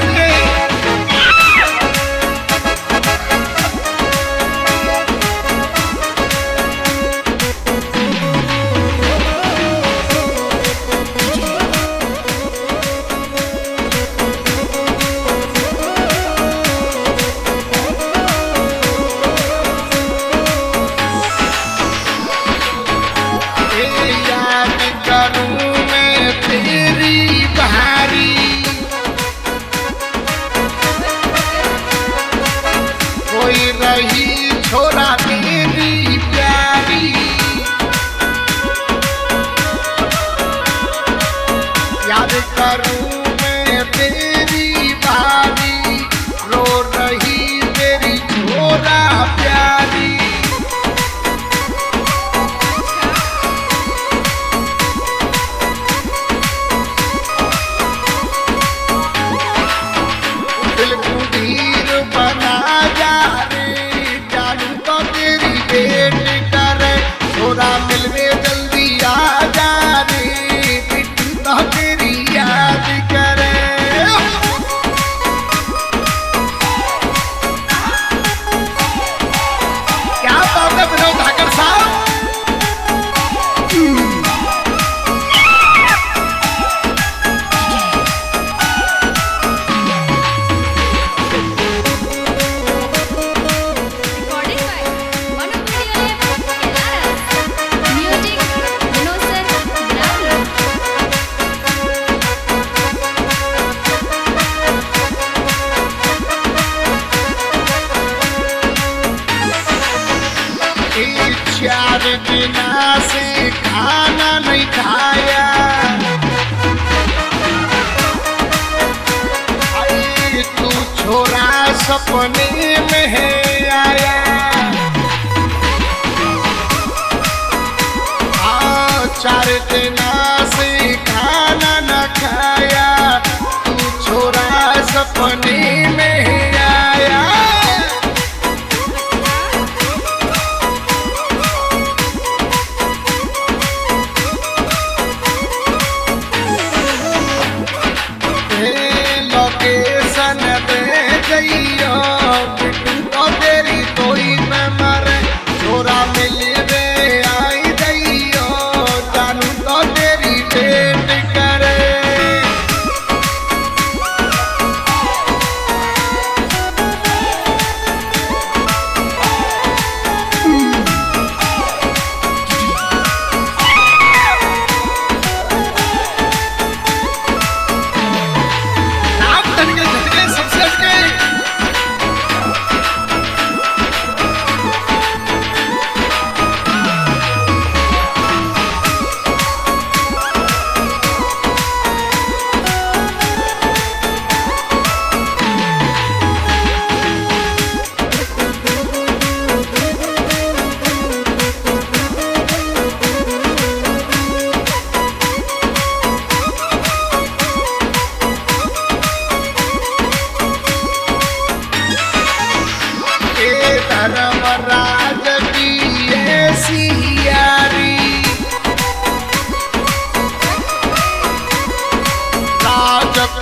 Jorge. Karu. दिना से खाना नहीं खाया। अरे तू छोरा सपने में है आया।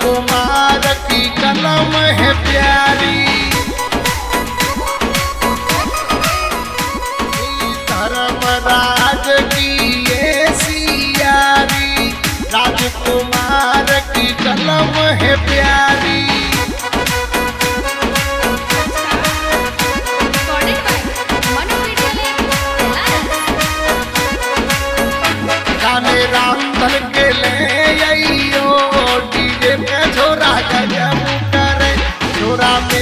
राजकुमार की कलम है प्यारी। धर्मराज की ये सियारी राजकुमार की कलम है प्यारी। Llorame